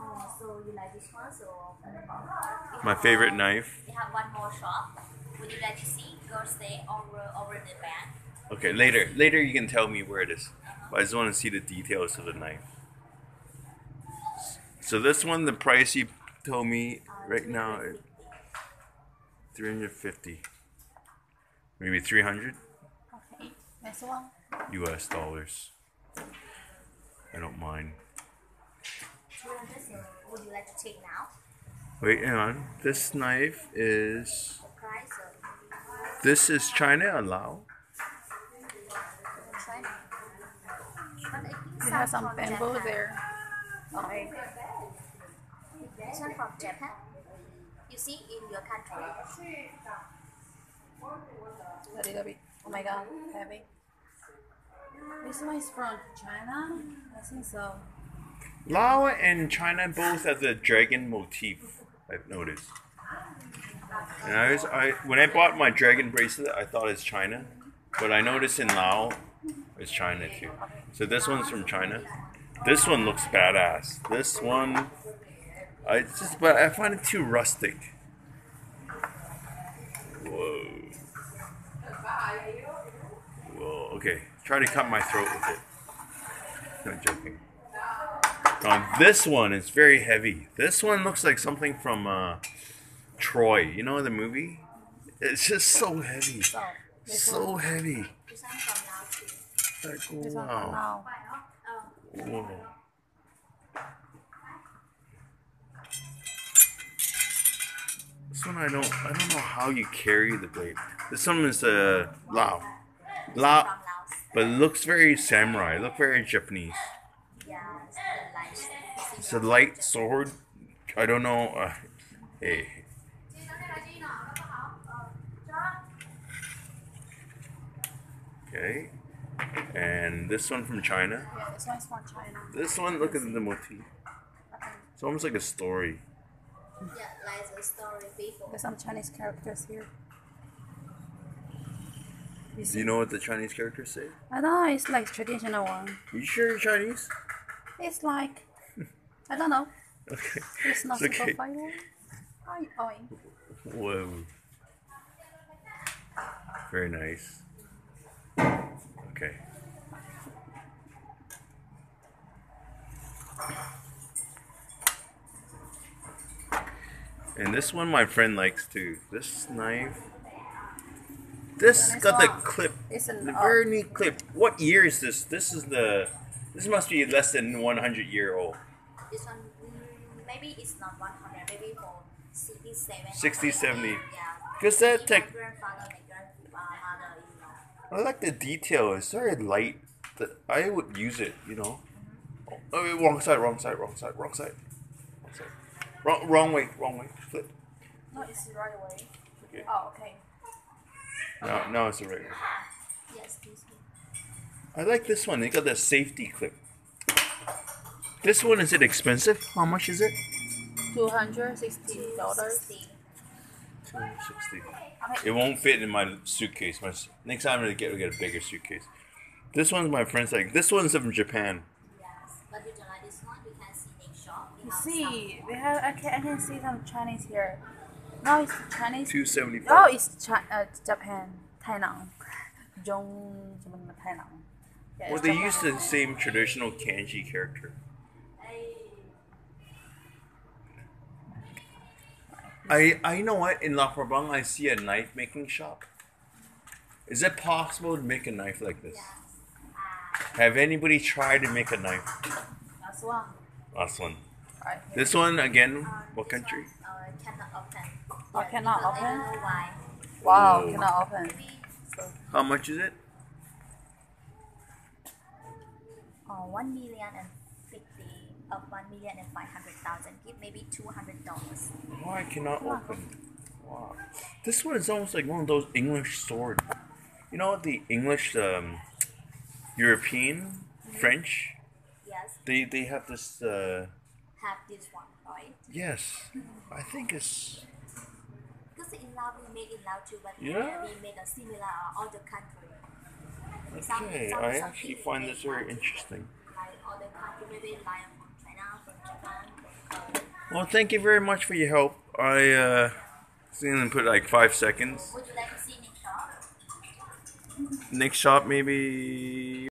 Oh, so you like this one? So My favorite knife. we have one more shop. Would you like to see? Go stay over over the band. Okay, later. Later you can tell me where it is. But I just want to see the details of the knife. So this one, the price you told me right now, is 350. Maybe 300 Okay. Next one. US dollars. I don't mind. 200. So would you like to take now? Wait, hang on. This knife is. The. So This is China or Lao? China. But I think have some from bamboo Japan. there. Okay. This one from Japan. You see in your country. A little bit. Oh my god, heavy. This one is from China. I think so. Lao and China both have the dragon motif. I've noticed. And I was, I when I bought my dragon bracelet, I thought it's China, but I noticed in Lao, it's China too. So this one's from China. This one looks badass. This one, I just, but I find it too rustic. Whoa. Whoa. Okay, try to cut my throat with it. Not joking. This one is very heavy. This one looks like something from uh, Troy. You know the movie? It's just so heavy. So So one. heavy. This one from Lao too. Like, wow. Whoa. This one I don't I don't know how you carry the blade. This one is uh Lao. Lao but it looks very samurai, look very Japanese. It's a light sword. I don't know uh, hey. Okay. And this one from China. Yeah, this one is from China. This one, look at the motif. It's almost like a story. Yeah, like the story before. There's some Chinese characters here. You Do you know what the Chinese characters say? I know it's like traditional one. You sure you're Chinese? It's like I don't know. Okay. It's not It's okay. vital. Oi, oi. Whoa. Very nice. Okay. And this one my friend likes too. This knife. This got the clip. It's an The very neat clip. What year is this? This is the. This must be less than 100 year old. This one, mm, maybe it's not 100, maybe for 60, 70. 60, 70. Yeah. 'Cause that tech- My grandfather, my grandmother, you know. I like the detail. It's very light. That I would use it. You know. Oh, wait, wrong side. Wrong side. Wrong side. Wrong side. Wrong side. Wrong, wrong way. Wrong way. Flip. No, it's the right way. Okay. Oh, okay. no now it's the right way. Yes, this one. I like this one. They got the safety clip. This one is it expensive? How much is it? Two hundred sixty dollars. Two hundred sixty. It won't fit in my suitcase. My next time I get we get a bigger suitcase. This one's my friend's like. This one's from Japan. You see, we have I can, I can see some Chinese here. No, it's Chinese. Two seventy five. Oh, it's China, uh, Japan, Tainan, Zhong, Tainan. Yeah, well, they Japan. use the same traditional kanji character. I I know what in Luang Prabang I see a knife making shop. Is it possible to make a knife like this? Have anybody tried to make a knife? Last one. Last one. Right. This one again. What country? Uh, cannot open. Oh, cannot Because open? why. Wow, Oh. cannot open. So, How much is it? uh, 1 million and 50 of 1 million and 500,000 give maybe 200 dollars Oh, I cannot open. Wow. This one is almost like one of those English sword. You know the English, um, European, French. yes They they have this. Uh, have this one right yes, I think it's. because in Laos we make in Laos too but Yeah. we make a similar uh, other country Okay, I actually find this very interesting. like other country maybe like from China from Japan from Well, thank you very much for your help. I uh, gonna put like five seconds. Would you like to see Nick shop? Next shop, maybe